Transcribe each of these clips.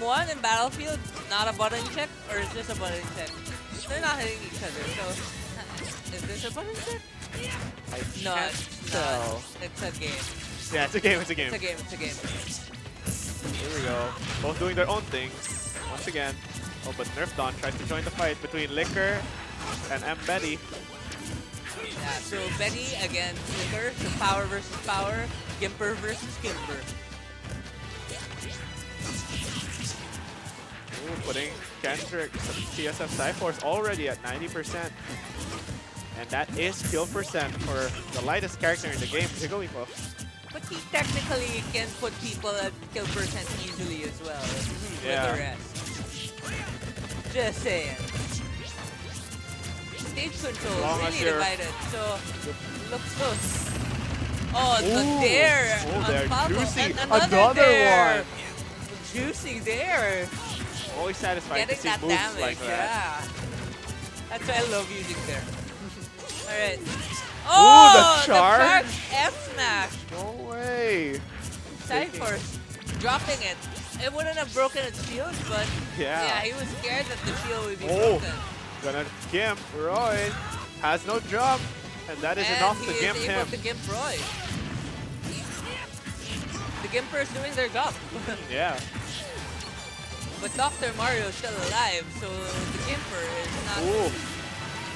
game one in Battlefield, not a button check, or is this a button check? They're not hitting each other, so is this a button check? I No, can't it's tell. not. It's a game. Yeah, it's a game. It's a game. It's a game. It's a game. Here we go. Both doing their own things. Once again. Oh, but Nerfdon tries to join the fight between Lickour and M. Betty. Yeah, so Betty against Lickour, so power versus power, Gimper versus Gimper. Putting Kendrick, TSF PsiForce already at 90%. And that is kill percent for the lightest character in the game, Jigglypuff. But he technically can put people at kill percent easily as well with Yeah. the rest. Just saying. Stage control really divided, so look so. Oh, the Ooh. dare Oh, there, juicy. another, Another dare. one. Juicy there. Always satisfying Getting to see that moves damage, like that. yeah. That's why I love using there. Alright. Oh the Oh, charge. F smash. No way. PsiForce dropping it. It wouldn't have broken its shield, but Yeah. yeah, he was scared that the shield would be Oh. broken. Gonna gimp Roy. Has no jump. And that is and enough to is gimp him. to gimp Roy. The Gimpers doing their job. Yeah. But Dr. Mario is still alive, so the Gimper is not... Ooh.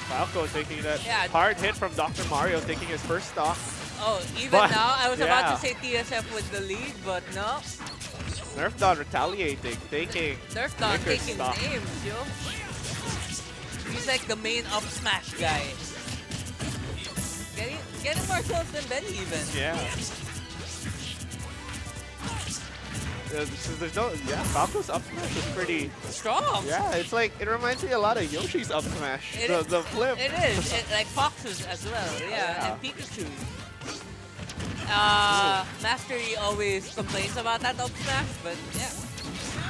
Falco taking that Yeah. hard hit from Dr. Mario, taking his first stock. Oh, even But- now, I was about to say TSF with the lead, but no. Nerfdon retaliating, taking Nerfdon taking stock. names, yo. He's like the main up smash guy. Getting, getting more kills than Benny even. Yeah. Yeah, this there's no, yeah, Falco's up smash is pretty, Strong. yeah, it's like, it reminds me a lot of Yoshi's up smash. It the, is- the flip. It is. It, like Fox's as well. Yeah, Yeah. and Pikachu. Uh, Mastery always complains about that up smash, but yeah.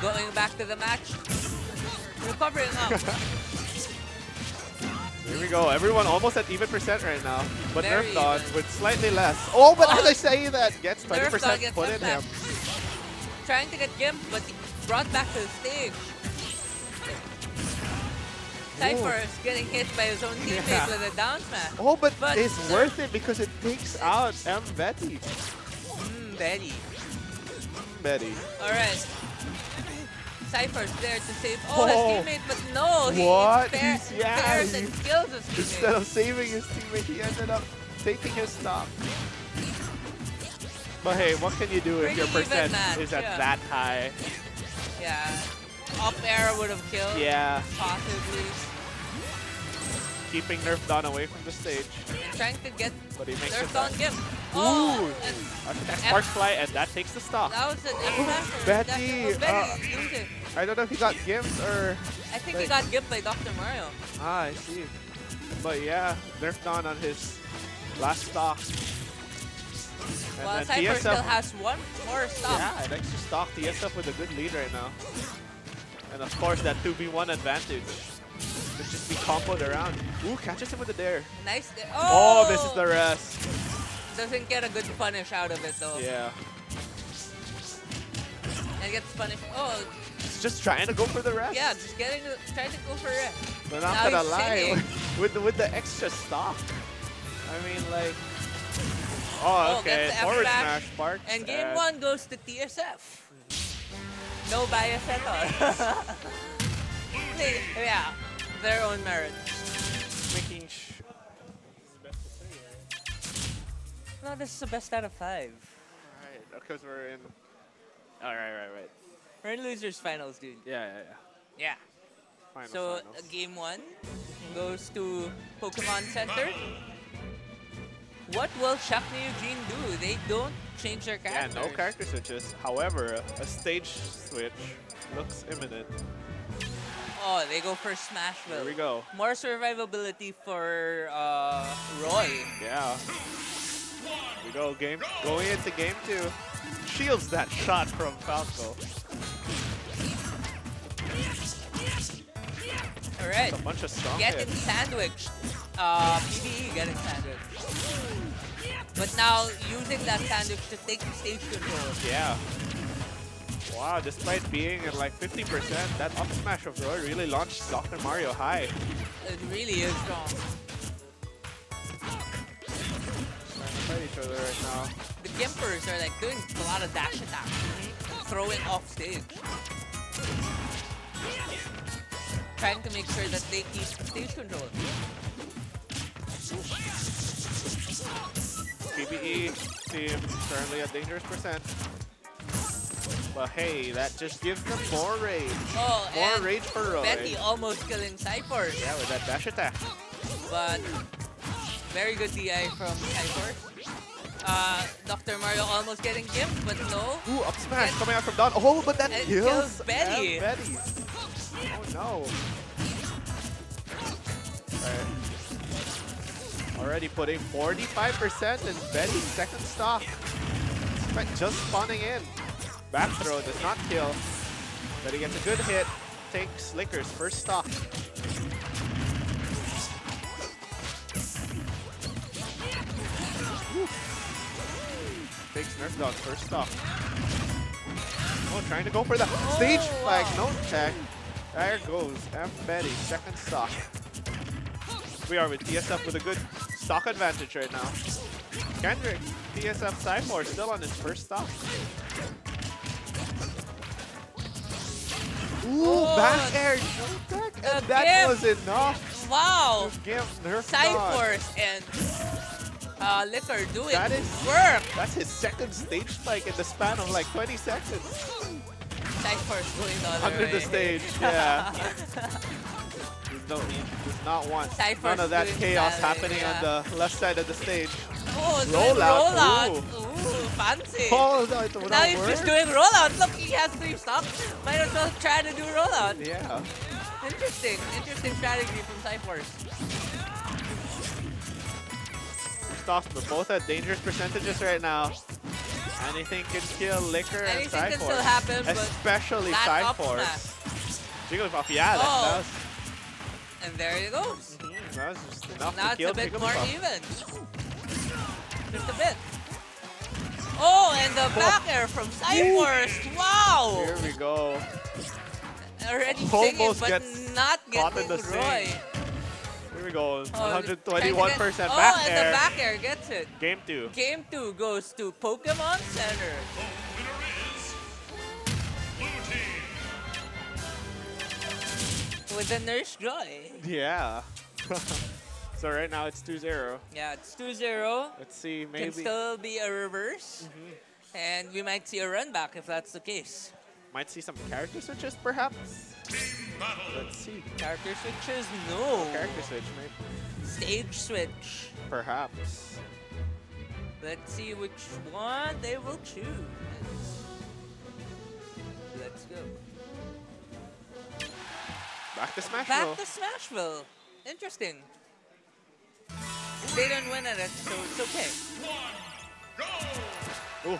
Going back to the match. Recovering up. Here we go, everyone almost at even percent right now. But Nerfdon with slightly less. Oh, but Oh. as I say that, gets 20% put in him. Trying to get Gimp, but brought back to the stage. Cypher is getting hit by his own teammate Yeah. with a down smash. Oh, but, But it's worth it because it takes out M. Betty. Mm, Betty. Betty. Alright. Cypher's there to save oh, his Oh. teammate, but no, he What? fair, He's- yeah, he- and kills his teammate. Instead of saving his teammate, he ended up taking his stock. But hey, what can you do if your percent match, is at yeah. that high? Yeah. Up air would have killed. Yeah, Possibly. keeping Nerfdon away from the stage. And trying to get But he makes Nerf it on back. Gimp. Oh, Ooh. and A Spark Fly, and that takes the stock. that was an. Betty, Oh, Betty, it. I don't know if he got gimped or... I think he got gimped by Dr. Mario. Ah, I see. But yeah, Nerfdon on his last stock. And While then Cypher TSF still has one more stock. Yeah, an extra stock. TSF with a good lead right now. And of course, that 2v1 advantage. Could just be comboed around. Ooh, catches him with the dare. Nice. da- Oh, Oh, this is oh! the rest. Doesn't get a good punish out of it though. Yeah. And gets punished. Oh, just trying to go for the rest. yeah, just getting the, trying to go for it. But not Now gonna lie, with with the extra stock. I mean, like. Oh, Oh, okay. F Forward smash. smash. And game one goes to TSF. No bias at all. They- yeah, their own merit. Making sh No, this is the best out of five. Alright, because we're in. Alright, right, right. We're in losers finals, dude. Yeah, yeah, yeah. Yeah. Final, So uh, finals. game one goes to Pokemon Center. What will Shakni Eugene do? They don't change their characters. Yeah, no character switches. However, a stage switch looks imminent. Oh, they go for Smashville. Here we go. More survivability for uh, Roy. Yeah. We go game going into game two. Shields that shot from Falco. All right. A bunch of strong Getting hits. sandwiched. Uh, PBE getting sandwiched. But now using that sandwich to take the stage control. Yeah. Wow, despite being at like 50%, that up smash of Roy really launched Dr. Mario high. It really is strong. Trying to fight each other right now. The Gimpers are like doing a lot of dash attack, throwing off stage. Trying to make sure that they keep stage control. PBE team currently at dangerous percent. But hey, that just gives them more rage. Oh, More rage for Roy. Betty almost killing Cypher, Yeah, with that dash attack. but very good DI from Cypher. Uh, Dr. Mario almost getting gimped, but no. Ooh, up smash And- coming out from Don. Oh, but that kills, kills Betty. Betty. Oh no. Already putting 45% in Betty's second stock. But just spawning in. Back throw does not kill. Betty gets a good hit. Takes Slicker's first stock. Takes Nerfdon first stock. Oh, trying to go for the stage Oh, flag. wow. No check. There goes M. Betty, second stock. We are with TSF with a good stock advantage right now. Kendrick, TSF Cypher still on his first stock. Ooh, Oh, back air. no tech, the and that was enough Wow! to give Nerfdon. Cyphers and uh, Lickour doing That is work. That's his second stage spike in the span of like 20 seconds. Cyphers going the other Under the stage, yeah. There's no, does not want Cypher's none of that chaos that, happening yeah. on the left side of the stage. Oh, Rollout, rollout. Ooh, fancy. Oh, it would now he's work. just doing rollout. Look, he has three stocks. Might as well try to do rollout. Yeah. Interesting. Interesting strategy from Cyphers. Stocks, but both at dangerous percentages right now. Anything can kill Lickour and Anything can still happen, but Especially that up Jigglypuff, yeah, that, Oh. that was, And there he goes. Mm-hmm. that was just enough Now to it's kill a bit more even. Just a bit. Oh, and the back air from PsiForce. Wow! Here we go. Already Almost singing, but gets not getting the Roy. Here we go. Oh, 121% oh, back and air. the back air gets it. Game two. Game 2 goes to Pokemon Center. With the Nurse Joy. Yeah. so right now it's 2-0. Yeah, it's 2-0. Let's see, maybe. Can still be a reverse. Mm-hmm. And we might see a run back if that's the case. might see some character switches perhaps. Let's see. Character switches? No. Character switch, maybe. Stage switch. Perhaps. Let's see which one they will choose. Let's go. Back to Smashville. Back to Smashville. Interesting. They didn't win at it, so it's okay. Ooh,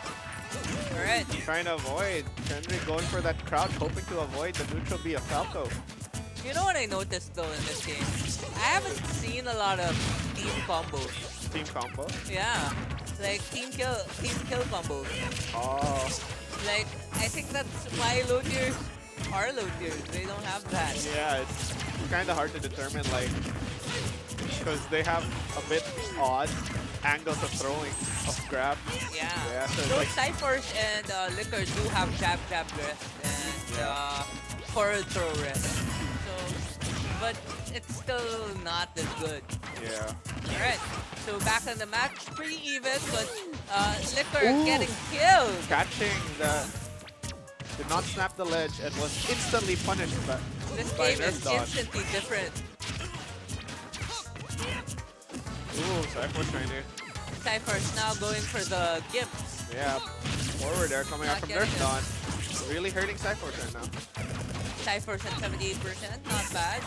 Alright. trying to avoid. Kendrick going for that crouch, hoping to avoid the neutral B of Falco. You know what I noticed though in this game? I haven't seen a lot of team combos. Team combo. Yeah. Like team kill team kill combos. Oh, Like I think that's why low tiers are low tiers. They don't have that. yeah, it's kind of hard to determine, like, because they have a bit odd angles of throwing, of grab. Yeah. Yeah, so Those like- Cyphers and uh, Lickour do have jab jab rest and Yeah. uh, forward throw rest. So, but it's still not as good. Yeah. Alright, so back in the match, pretty even, but uh, Lickour Ooh. getting killed. Catching the. Did not snap the ledge and was instantly punished by, This by game Nerf is Dodge. instantly different. Ooh, Cypher's trying to. Cypher's now going for the gimps. Yeah, forward there coming out from getting Nerf. Dawn. Really hurting Cypher's right now. Cypher's at 78%, not bad.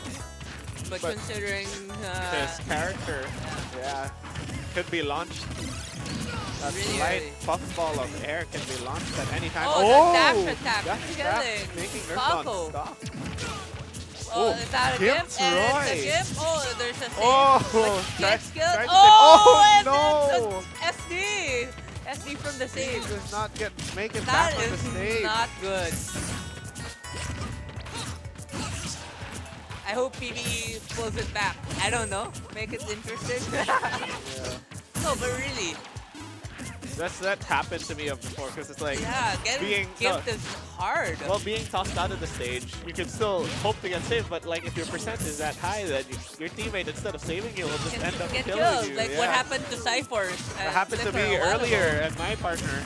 But, But considering uh, His character, yeah, could be launched. A Really slight early. puffball of air can be launched at any time. Oh, the oh, dash attack, Dash killing making Nerf stop. oh, Oh, is that a gimp? gimped And it's a gimp. Oh, there's a save. Oh, but he try- gets killed. tried to Oh, save- and oh, then SD. SD from the He stage. does not get make it That back on the is stage. not good. I hope PB pulls it back. I don't know. Make it interesting. Yeah. no, but really. That's that happened to me before because it's like Yeah, getting being- gift no. is hard. well being tossed out of the stage, you can still hope to get saved, but like if your percent is that high, then you, your teammate instead of saving you will just Can end up killing killed. you. Like yeah. what happened to Cyphers. Uh, that happened to me earlier and my partner.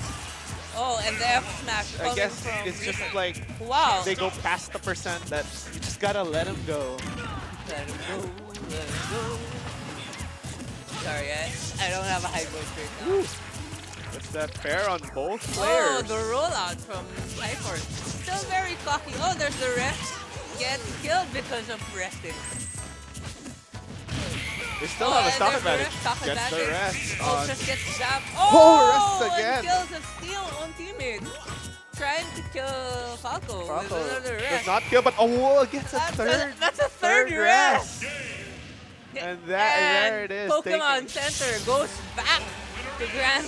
Oh, and the F smash. I guess it's just like wow. they go past the percent that you just gotta let them go. Let him go, let him go. Sorry, I, I don't have a high voice right now. It's that fair on both oh, players. Oh, the rollout from Cypher. Still very cocky. Oh, there's the rest. Get killed because of resting. they still oh, have a oh, and stock advantage. rest, stock Gets the oh, rest Oh, just gets zapped. Oh, Oh, rest again. and kills a steal on teammate. Trying to kill Falco, with Falco another does rest. not kill, but oh, gets a that's, third. a, that's a third, third rest. And that- And there it is, Pokemon Center goes back to Grand